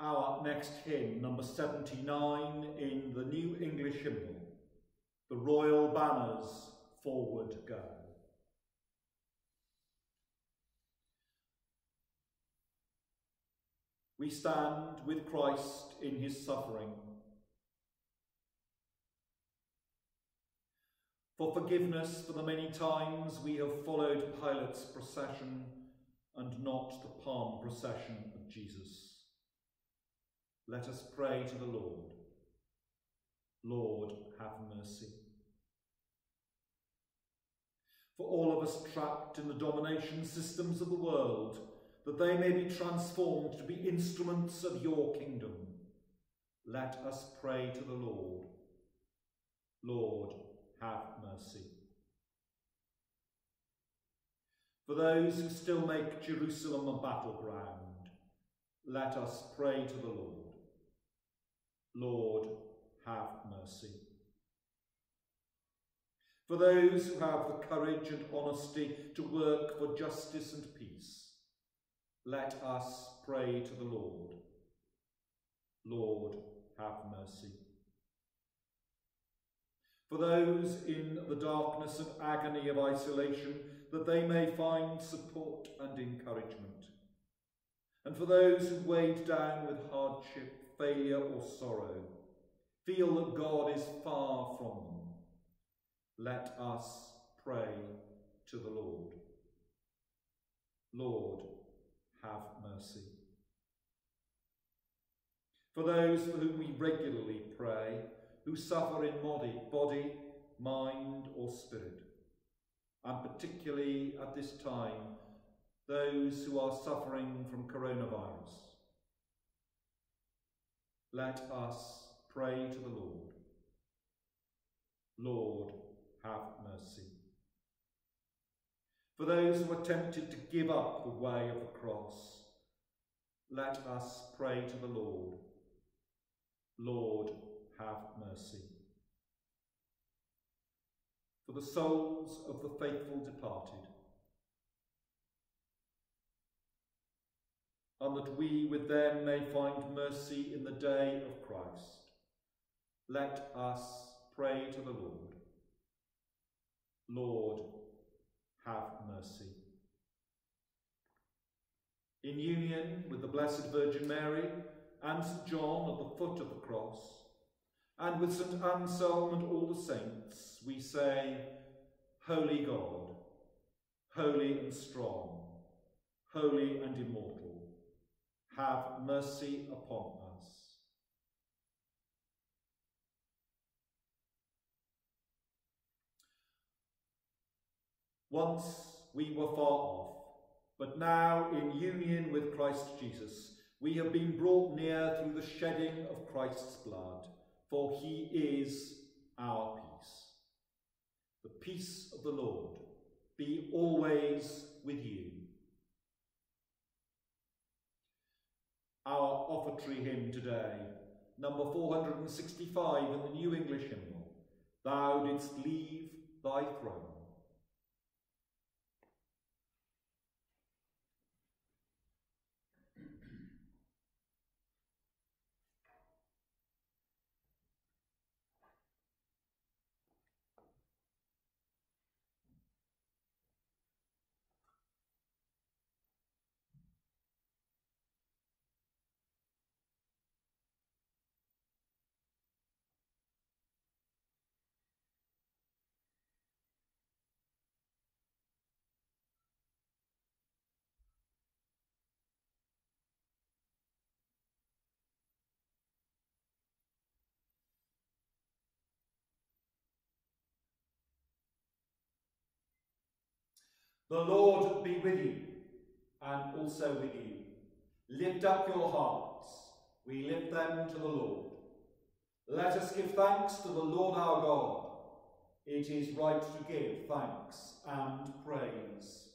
Our next hymn, number 79 in the New English Hymnal, The Royal Banners Forward Go. We stand with Christ in his suffering. For forgiveness for the many times we have followed Pilate's procession and not the palm procession of Jesus. Let us pray to the Lord. Lord, have mercy. For all of us trapped in the domination systems of the world, that they may be transformed to be instruments of your kingdom. Let us pray to the Lord. Lord, have mercy. For those who still make Jerusalem a battleground, let us pray to the Lord. Lord, have mercy. For those who have the courage and honesty to work for justice and peace, let us pray to the Lord. Lord, have mercy. For those in the darkness and agony of isolation, that they may find support and encouragement. And for those who weighed down with hardship, failure or sorrow, feel that God is far from them, let us pray to the Lord. Lord, have mercy. For those for whom we regularly pray, who suffer in body, body, mind or spirit, and particularly at this time, those who are suffering from coronavirus, let us pray to the Lord. Lord, have mercy. For those who are tempted to give up the way of the cross, let us pray to the Lord. Lord, have mercy. For the souls of the faithful departed, and that we with them may find mercy in the day of Christ, let us pray to the Lord. Lord, have mercy. In union with the Blessed Virgin Mary and St John at the foot of the cross, and with St Anselm and all the saints, we say, Holy God, holy and strong, holy and immortal, have mercy upon us. Once we were far off, but now in union with Christ Jesus, we have been brought near through the shedding of Christ's blood, for he is our peace. The peace of the Lord be always with you. Our offertory hymn today, number 465 in the New English Hymnal, Thou didst leave thy throne. The Lord be with you and also with you. Lift up your hearts. We lift them to the Lord. Let us give thanks to the Lord our God. It is right to give thanks and praise.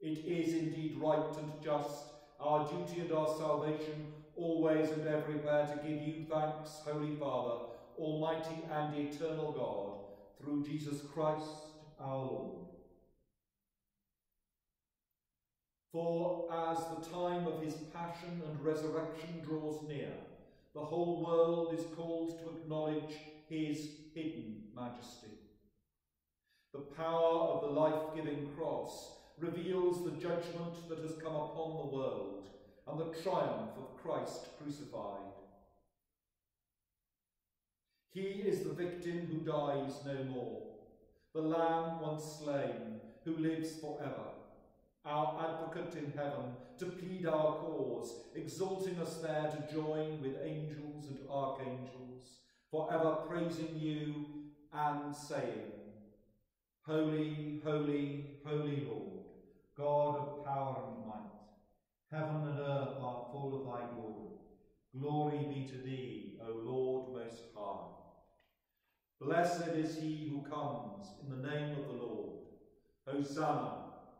It is indeed right and just, our duty and our salvation, always and everywhere to give you thanks, Holy Father, Almighty and eternal God, through Jesus Christ our Lord. For as the time of his passion and resurrection draws near, the whole world is called to acknowledge his hidden majesty. The power of the life-giving cross reveals the judgment that has come upon the world and the triumph of Christ crucified. He is the victim who dies no more, the lamb once slain who lives forever, our advocate in heaven to plead our cause, exalting us there to join with angels and archangels, forever praising you and saying, Holy, holy, holy Lord, God of power and might, heaven and earth are full of thy glory. Glory be to thee, O Lord most high. Blessed is he who comes in the name of the Lord. Hosanna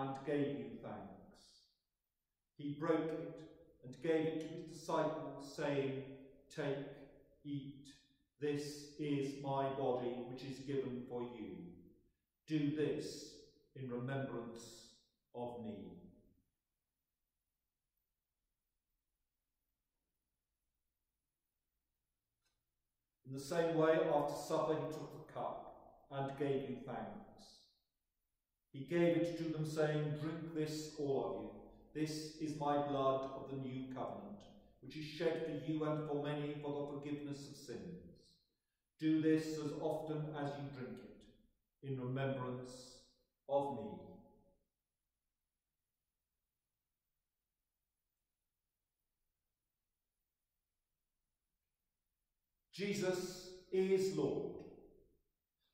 And gave you thanks. He broke it and gave it to his disciples, saying, Take, eat, this is my body which is given for you. Do this in remembrance of me. In the same way, after supper, he took the cup and gave you thanks. He gave it to them, saying, Drink this, all of you. This is my blood of the new covenant, which is shed for you and for many for the forgiveness of sins. Do this as often as you drink it, in remembrance of me. Jesus is Lord.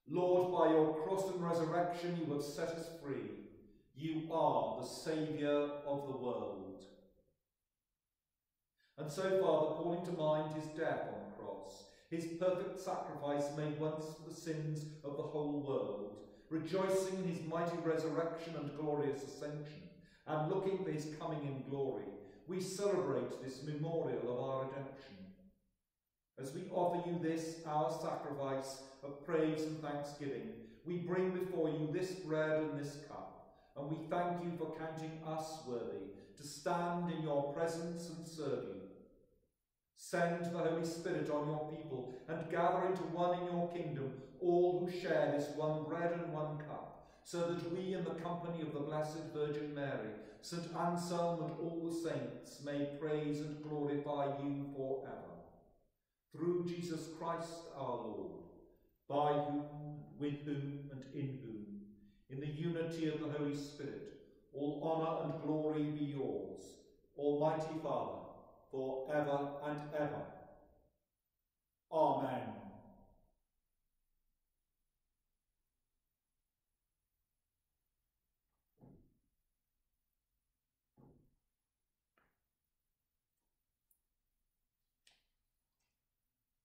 Lord, by your cross and resurrection you have set us free. You are the Saviour of the world. And so, Father, calling to mind his death on the cross, his perfect sacrifice made once for the sins of the whole world, rejoicing in his mighty resurrection and glorious ascension, and looking for his coming in glory, we celebrate this memorial of our redemption. As we offer you this, our sacrifice of praise and thanksgiving, we bring before you this bread and this cup, and we thank you for counting us worthy to stand in your presence and serve you. Send the Holy Spirit on your people and gather into one in your kingdom all who share this one bread and one cup, so that we in the company of the Blessed Virgin Mary, St. Anselm and all the saints may praise and glorify you forever. Through Jesus Christ our Lord, by whom, with whom, and in whom, in the unity of the Holy Spirit, all honour and glory be yours, Almighty Father, for ever and ever. Amen.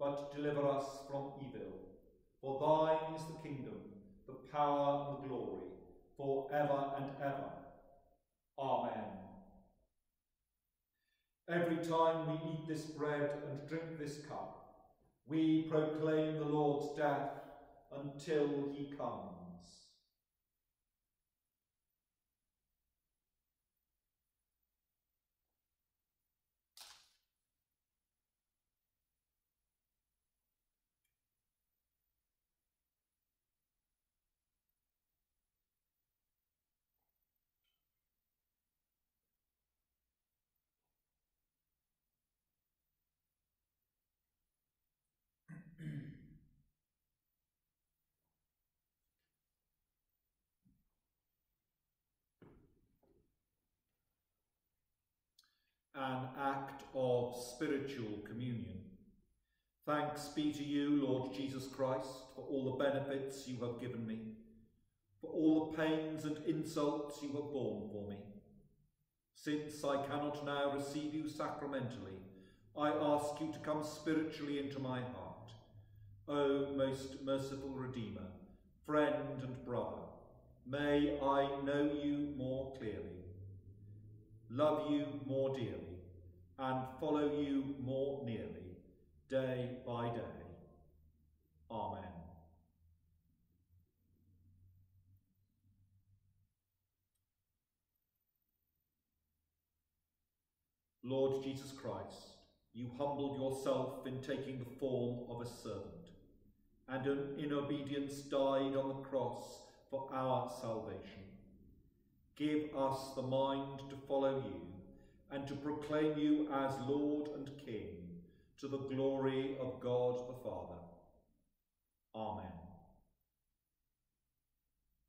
but deliver us from evil. For thine is the kingdom, the power and the glory, for ever and ever. Amen. Every time we eat this bread and drink this cup, we proclaim the Lord's death until he comes. An act of spiritual communion. Thanks be to you, Lord Jesus Christ, for all the benefits you have given me, for all the pains and insults you have borne for me. Since I cannot now receive you sacramentally, I ask you to come spiritually into my heart. O most merciful Redeemer, friend and brother, may I know you more clearly, love you more dearly, and follow you more nearly, day by day. Amen. Lord Jesus Christ, you humbled yourself in taking the form of a servant, and in obedience died on the cross for our salvation. Give us the mind to follow you and to proclaim you as Lord and King to the glory of God the Father. Amen.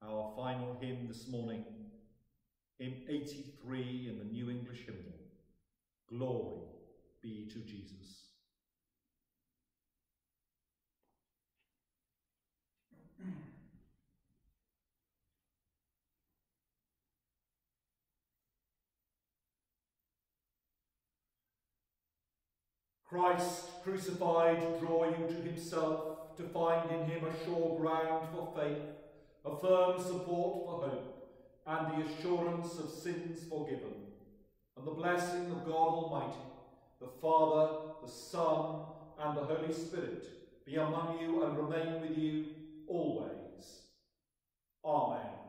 Our final hymn this morning, hymn 83 in the New English Hymnal. Glory be to Jesus. Christ crucified draw you to himself to find in him a sure ground for faith, a firm support for hope, and the assurance of sins forgiven, and the blessing of God Almighty, the Father, the Son, and the Holy Spirit be among you and remain with you always. Amen.